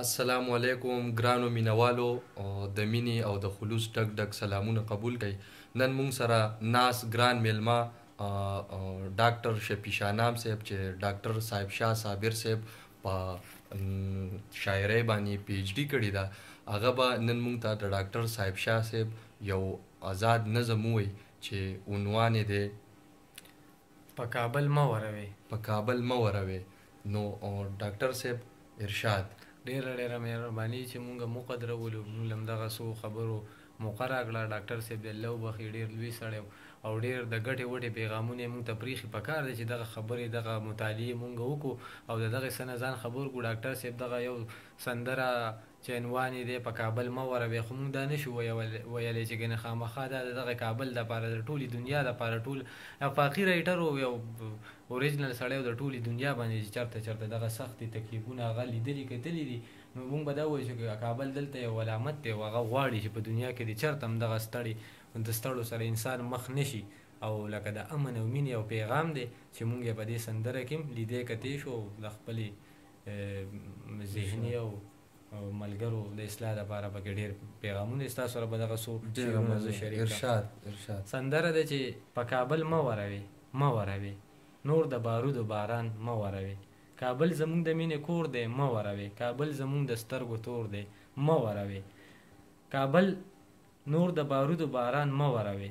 السلام علیکم ګرانو مینوالو د مینې او د خلوص ډک ډک سلامونه قبول کړئ نن مونږ سره ناس ګران میلمه ډاکټر شفیع شاه نام صاحب چې ډاکټر صاحب شاه صابر صاحب په شاعرۍ باندې پی ایچ ډي کړې ده هغه به نن مونږ ته د ډاکټر صاحب شاه صاحب یو آزاد نظم ووایي چې عنوان یې دی په کابل مه وروې. په کابل مه وروې نو ډاکټر صاحب ارشاد. ډیره ډیره مهربانی چی مونږ مقدرولو مونږ له همدغه سو خبرو موقع راکړه ډاکټر صاحب دی الله وبخښی ډیر لوی سړی وو او ډیر د ګټی وټی پیغامونه یی مونږ ته پریښی پکار دی چی دغه خبری دغه مطالعی مونږ وکړو او د دغه څه نه ځان خبر کړو ډاکټر صاحب دغه یو سندره چې عنواني دی په کابل مه وروې خو مونږ دا نه شو ویلی چې ګنې خامخا دا د دغه کابل دپاره د ټولې دنیا دپاره ټول افاقي رایټر او یو اوریجنل سړی او د ټولې دنیا باندې چې چرته چرته دغه سختې تکلیفونه هغه لیدلي کتلي دي نو مونږ به دا وویل چې کابل دلته یو علامت دی او هغه غواړي چې په دنیا کې دې چرته هم دغه ستړې د ستړو سره انسان مخ نه شي او لکه د امن او مینې یو پیغام دی چې مونږ یې په دې سندره کې هم لیدی کتی شو او د خپلې ذهني او ملګرو د اصلاح لپاره پکې ډېر پیغامونه دي ستاسو سره به دغه څو شعرونه زه شریک ارشاد ارشاد سندره ده چې په کابل مه وروي مه وروي نور د بارودو باران مه وروي کابل زمونږ د مینې کور دی مه وروي کابل زمونږ د سترګو تور دی مه وروي کابل نور د بارودو باران مه وروي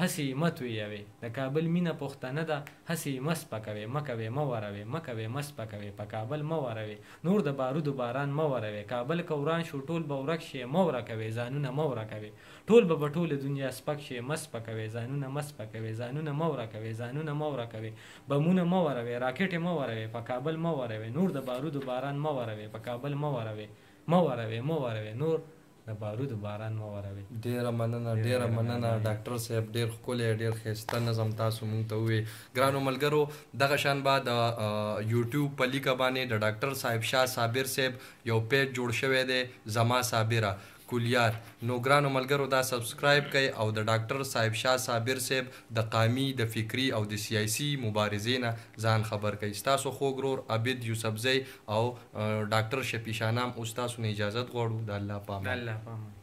هسې یې مه تویوې د کابل مینه پښتنه ده هسې یې مه سپکوې مه کوې مه وروې مه کوې مه سپکوې په کابل مه وروې نور د بارودو باران مه وروې کابل که وران شو ټول به ورک شې مه ورکوې ځانونه مه ورکوې ټول به په ټوله دنیا سپک شې مه سپکوې ځانونه مه سپکوې ځانونه مه ورکوې ځانونه مه ورکوې بمونه مه وروې راکټې مه وروې په کابل مه وروې نور د بارودو باران مه وروې په کابل مه وروې مه وروې مه وروې نور د بارودو باران مه وروې. ډیره مننه ډیره مننه ډاکټر صاحب ډیر ښکلی ډیر ښایسته نظم تاسو مونږ ته ووی ګرانو ملګرو دغه شان به د یوټیوب په لیکه باندې د ډاکټر صاحب شاه صابر صاحب یو پیج جوړ شوی دی زما صابره کلیات نو ګرانو ملګرو دا سبسکرایب کړئ او د ډاکټر صاحب شاه صابر صاحب د قامی د فکری او د سیاسی مبارزی نه ځان خبر کړئ ستاسو خوږ ورور عبید یوسفزی او ډاکټر شفیع شاه نام اوس تاسو نه اجازت غواړو د الله په امان.